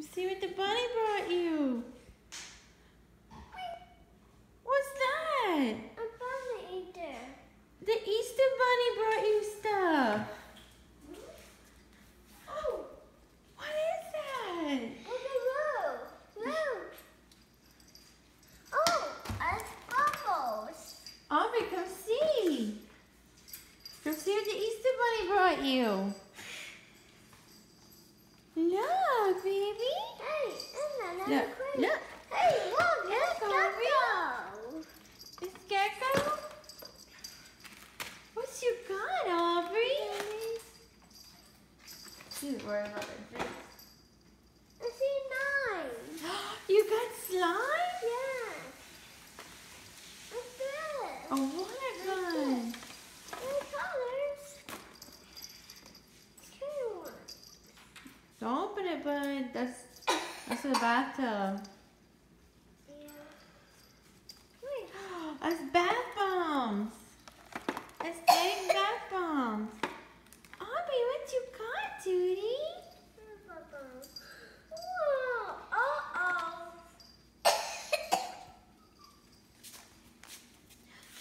See what the bunny brought you. What's that? A bunny eater. The Easter bunny brought you stuff. Oh, What is that? look at Lou. Lou. Oh, it's bubbles. Aubrey, come see. Come see what the Easter bunny brought you. Look, baby. Hey, and another Look, look. Hey, look, Look, it's Aubrey. Gecko. It's Gecko. What you got, Aubrey? She's worried about her drink. I see nine. You got slime? Yeah. What's this? Oh, what gun? Colors. Don't open it, bud. That's that's the bathtub. Yeah. Wait. That's bath bombs. That's egg bath bombs. Aubrey, what you got, duty? Whoa. Uh-oh.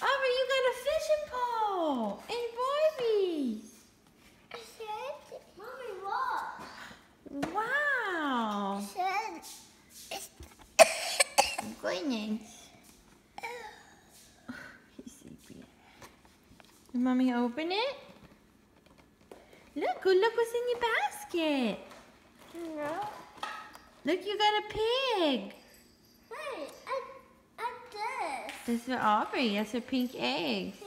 Aubrey, you got a fishing pole and Barbies. I said, Mommy, look. Wow. said, Goodness. He's sleepy. Did mommy open it? Look, good look what's in your basket. no. Look, you got a pig. Hey, I, I this. That's for Aubrey. That's her pink eggs.